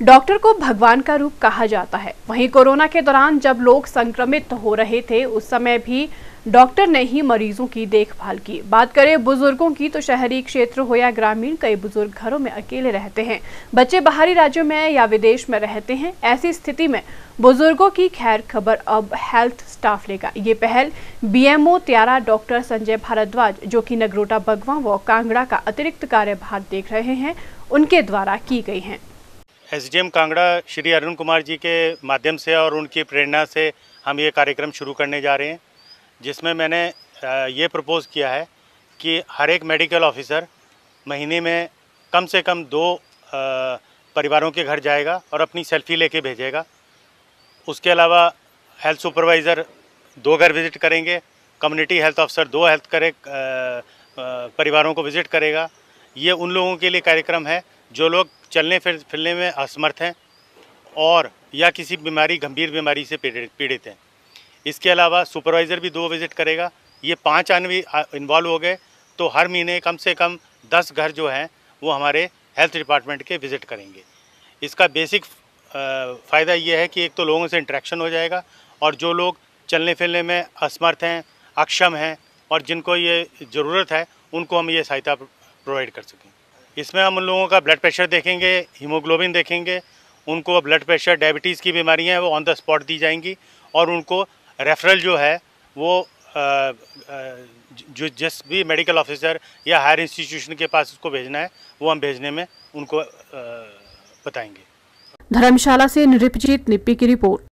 Doctor को भगवान का रूप कहा जाता है। वहीं कोरोना के दौरान जब लोग संक्रमित हो रहे थे, उस समय भी डॉक्टर ने ही मरीजों की देखभाल की। बात करें बुज़ुर्गों की तो शहरी क्षेत्र हो या ग्रामीण, कई बुज़ुर्ग घरों में अकेले रहते हैं। बच्चे बाहरी राज्यों में या विदेश में रहते हैं। ऐसी स्थिति में बुज़ुर्गों की खैर खबर अब हेल्थ स्टाफ लेगा। ये पहल बीएमओ त्यारा डॉक्टर संजय भारद्वाज, जो कि नगरोटा बगवा व कांगड़ा का अतिरिक्त कार्यभार देख रहे हैं, उनके द्वारा की गई है। एसडीएम कांगड़ा श्री अरुण कुमार जी के माध्यम से और उनकी प्रेरणा से हम ये कार्यक्रम शुरू करने जा रहे हैं, जिसमें मैंने ये प्रपोज़ किया है कि हर एक मेडिकल ऑफिसर महीने में कम से कम दो परिवारों के घर जाएगा और अपनी सेल्फी लेके भेजेगा। उसके अलावा हेल्थ सुपरवाइज़र दो घर विज़िट करेंगे, कम्युनिटी हेल्थ ऑफिसर दो हेल्थ करे परिवारों को विज़िट करेगा ये उन लोगों के लिए कार्यक्रम है, जो लोग चलने फिर, फिरने में असमर्थ हैं और या किसी बीमारी, गंभीर बीमारी से पीड़ित हैं। इसके अलावा सुपरवाइज़र भी दो विज़िट करेगा। ये पाँच आदमी इन्वॉल्व हो गए तो हर महीने कम से कम दस घर जो हैं, वो हमारे हेल्थ डिपार्टमेंट के विज़िट करेंगे। इसका बेसिक फ़ायदा ये है कि एक तो लोगों से इंट्रैक्शन हो जाएगा और जो लोग चलने फिरने में असमर्थ हैं, अक्षम हैं और जिनको ये ज़रूरत है, उनको हम ये सहायता प्रोवाइड कर सकें इसमें हम उन लोगों का ब्लड प्रेशर देखेंगे हीमोग्लोबिन देखेंगे, उनको ब्लड प्रेशर डायबिटीज़ की बीमारियाँ हैं, वो ऑन द स्पॉट दी जाएँगी और उनको रेफरल जो है, वो जो, जिस भी मेडिकल ऑफिसर या हायर इंस्टीट्यूशन के पास उसको भेजना है, वो हम भेजने में उनको बताएँगे। धर्मशाला से निरपजीत निप्पी की रिपोर्ट।